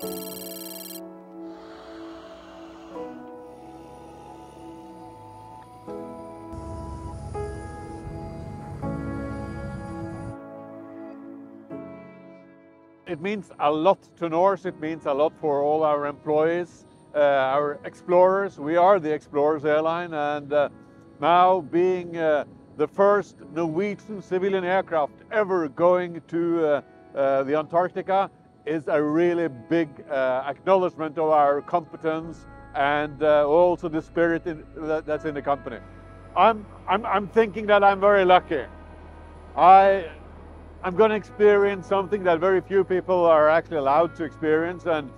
It means a lot to Norse, it means a lot for all our employees, uh, our explorers. We are the Explorers Airline and uh, now being uh, the first Norwegian civilian aircraft ever going to uh, uh, the Antarctica is a really big uh, acknowledgement of our competence and also the spirit in, that, that's in the company. I'm, I'm, I'm thinking that I'm very lucky. I, I'm going to experience something that very few people are actually allowed to experience, and,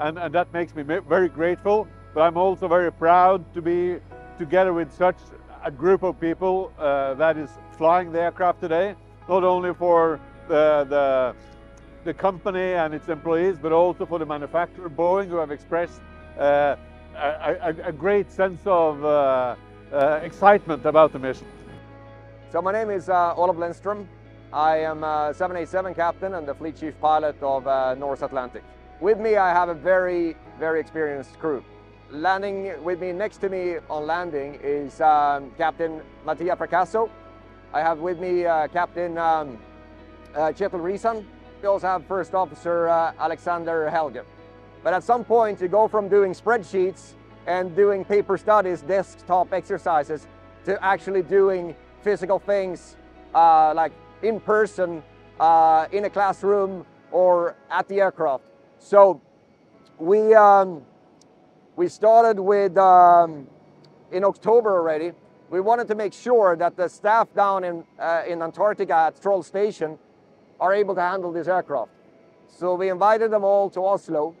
and, and that makes me very grateful. But I'm also very proud to be together with such a group of people uh, that is flying the aircraft today, not only for the, the, the, company and its employees, but also for the manufacturer, Boeing, who have expressed uh, a, a, a, great sense of uh, uh excitement about the mission. So my name is uh, Olof Lindström. I am a 787 captain and the fleet chief pilot of uh, Norse Atlantic. With me I have a very, very experienced crew. Landing with me next to me on landing is um, Captain Mattia Fracasso. I have with me uh, Captain um, uh, Kjetil Risan. Also have First Officer uh, Alexander Helge. But at some point you go from doing spreadsheets and doing paper studies, desktop exercises, to actually doing physical things uh, like in person, uh, in a classroom, or at the aircraft. So we um, we started with, um, in October already, we wanted to make sure that the staff down in, uh, in Antarctica at Troll Station are able to handle this aircraft. So we invited them all to Oslo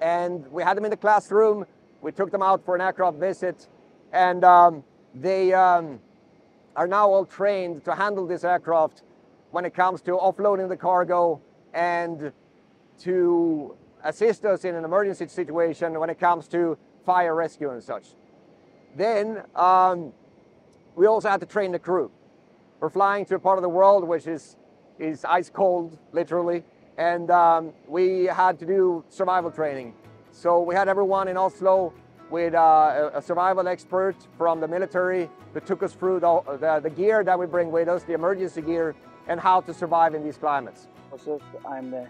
and we had them in the classroom. We took them out for an aircraft visit and um, they um, are now all trained to handle this aircraft when it comes to offloading the cargo and to assist us in an emergency situation when it comes to fire rescue and such. Then um, we also had to train the crew. We're flying to a part of the world which is, is ice cold, literally, and um, we had to do survival training. So we had everyone in Oslo with uh, a survival expert from the military that took us through the, the, the, gear that we bring with us, the emergency gear, and how to survive in these climates. I'm the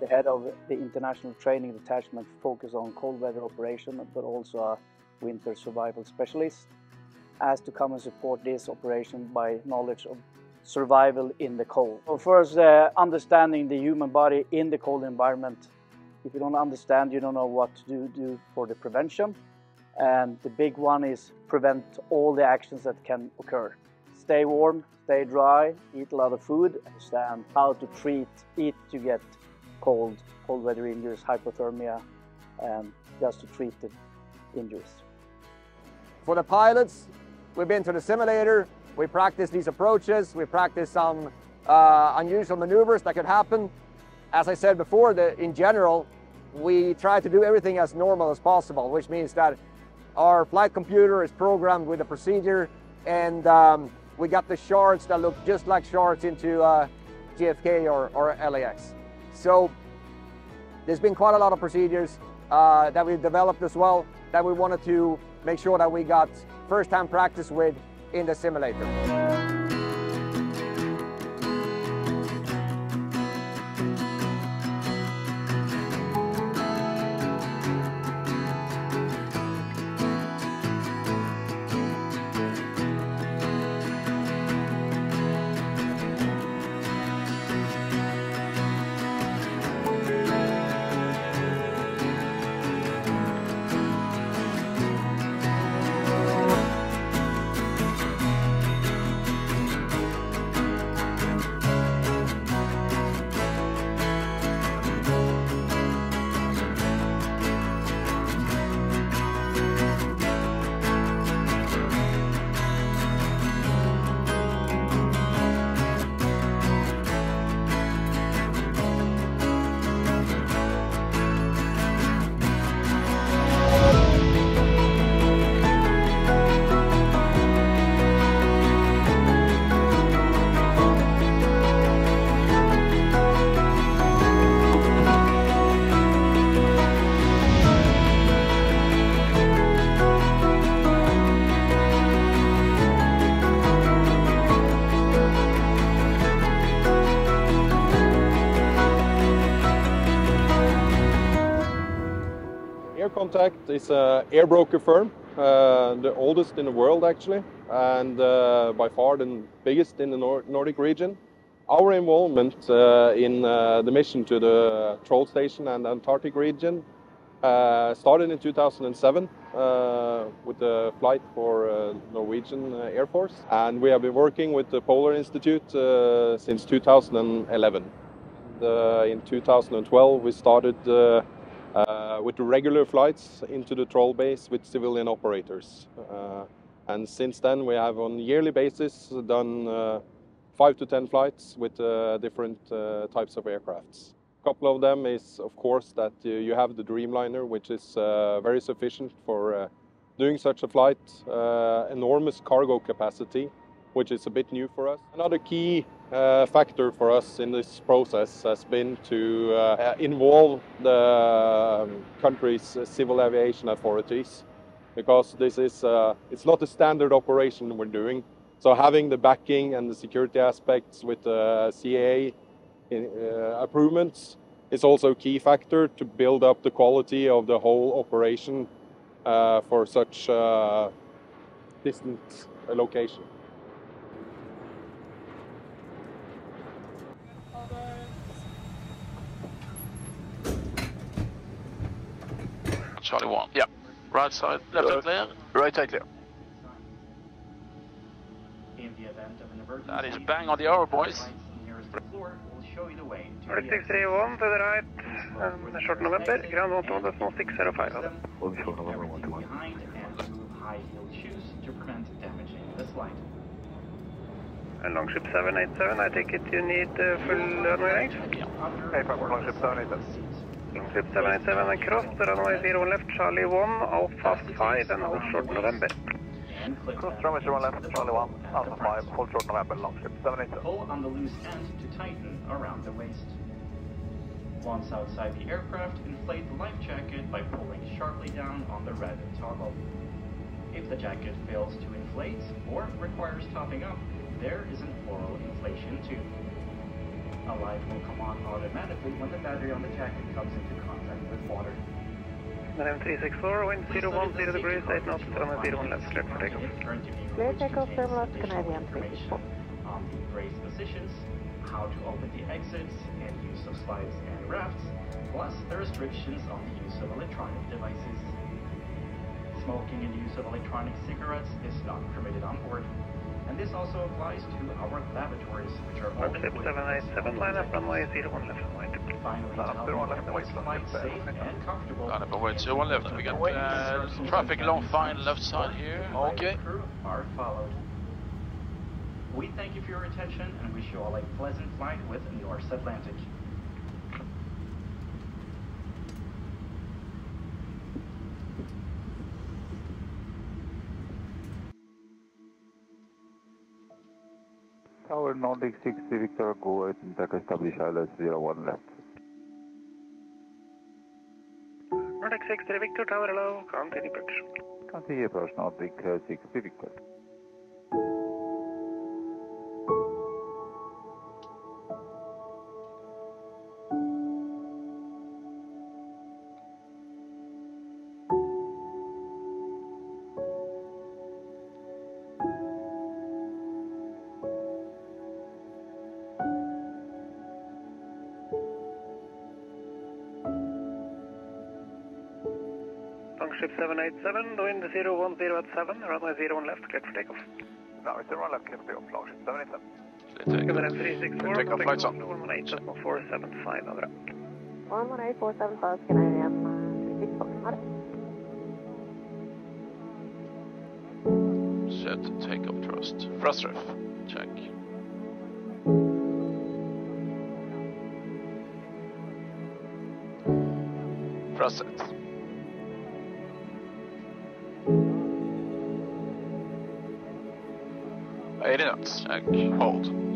the head of the International Training Detachment focused on cold weather operation, but also a winter survival specialist, as to come and support this operation by knowledge of survival in the cold. First, uh, understanding the human body in the cold environment. If you don't understand, you don't know what to do, do for the prevention. And the big one is prevent all the actions that can occur. Stay warm, stay dry, eat a lot of food, understand how to treat, eat to get cold, cold weather injuries, hypothermia, and just to treat the injuries. For the pilots, we've been to the simulator, we practice these approaches, we practice some uh, unusual maneuvers that could happen. As I said before, the, in general, we try to do everything as normal as possible, which means that our flight computer is programmed with a procedure and um, we got the shards that look just like shards into uh, JFK or, or LAX. So there's been quite a lot of procedures uh, that we've developed as well that we wanted to make sure that we got first-hand practice with in the simulator. Contact is an air broker firm, uh, the oldest in the world actually, and uh, by far the biggest in the Nor Nordic region. Our involvement uh, in uh, the mission to the Troll Station and Antarctic region uh, started in 2007 uh, with a flight for uh, Norwegian uh, Air Force, and we have been working with the Polar Institute uh, since 2011. Uh, in 2012, we started uh, uh, with the regular flights into the Troll base with civilian operators, uh, and since then we have on yearly basis done uh, five to ten flights with uh, different uh, types of aircrafts A couple of them is, of course, that uh, you have the Dreamliner, which is uh, very sufficient for uh, doing such a flight. Uh, enormous cargo capacity, which is a bit new for us. Another key uh, factor for us in this process has been to uh, involve the um, country's civil aviation authorities, because this is uh, it's not a standard operation we're doing. So having the backing and the security aspects with the CAA in, uh, improvements is also a key factor to build up the quality of the whole operation uh, for such uh, distant location. Charlie 1. Yeah. Right side, left side clear. Right side clear. In the event of an emergency, That is bang on the hour, boys. flights nearest the floor will show you the way to the 631 to the right, um, short November, ground 1 decimal 605. Them, short November, 121. and high-heeled shoes to prevent damaging the slide. And Longship 787, I take it you need uh, full runway range? Under Hey, Papa, Longship 787. Seats. Longship 787 and cross the runway 01 left, Charlie 1, Alpha 5 and hold short November. And click Cross them. runway 01 left, Charlie 1, Alpha 5, hold short November, Longship 787. Pull on the loose end to tighten around the waist. Once outside the aircraft, inflate the life jacket by pulling sharply down on the red toggle. If the jacket fails to inflate or requires topping up, there is an oral inflation tube. A light will come on automatically when the battery on the jacket comes into contact with water. Then M364, wind Please 010 study the degrees, safety 8 knots, codes runway 01 left, clear for takeoff. Turn to vehicle Clear takeoff, contains Server additional Canadian information on the brace positions, how to open the exits, and use of slides and rafts, plus the restrictions on the use of electronic devices. Smoking and use of electronic cigarettes is not permitted on board. And this also applies to our lavatories, which are all Longship equipped with 787, line up runway 01 left and white. Finally, Line up tell 01 them left and what's wait, flight longship safe 787. and comfortable. Line up and wait. So one left. We got uh, traffic along fine left side here. Okay. Crew are followed. We thank you for your attention and wish you all a pleasant flight with Norse Atlantic. Tower Nordic 60 Victor, go and take establish ILS 01 left. Nordic 60 Victor, tower hello, continue approach. Continue approach Nordic uh, 60 Victor. Longship 787, wind 010 at 7, runway 01 left, clear for takeoff. Now it's 01 left, clear for takeoff, Longship 787. Clear take Give it off. M364, Take off lights on. 118.475, over. 118.475 Canadian uh, 364. Got it. Set takeoff thrust. Thrust ref. Check. Thrust set. Eighty knots. Check. Hold.